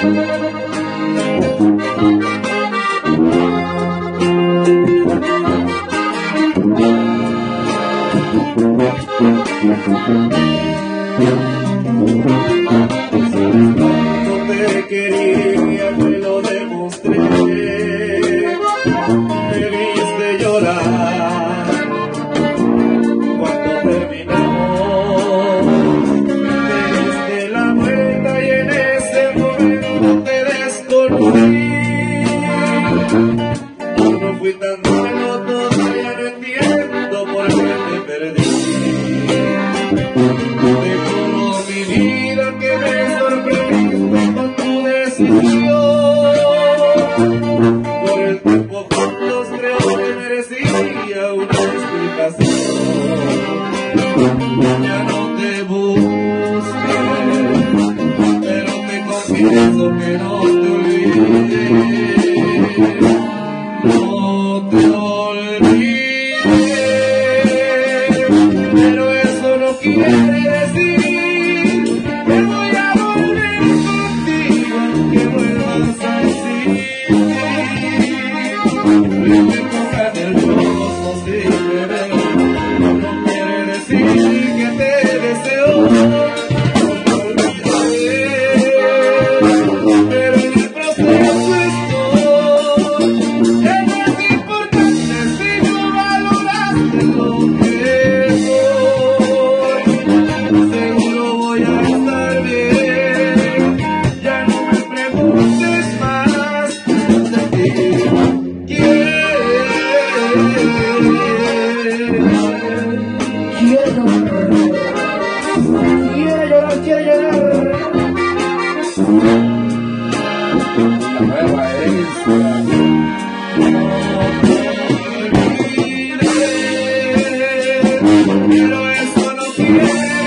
No No fui tan bueno, todavía no entiendo por qué te perdí. Te juro mi vida que me sorprendiste con tu decisión. Por el tiempo juntos creo que merecía una explicación. Ya no te busqué, pero te confieso que no te No Quiero Quiero llorar, quiero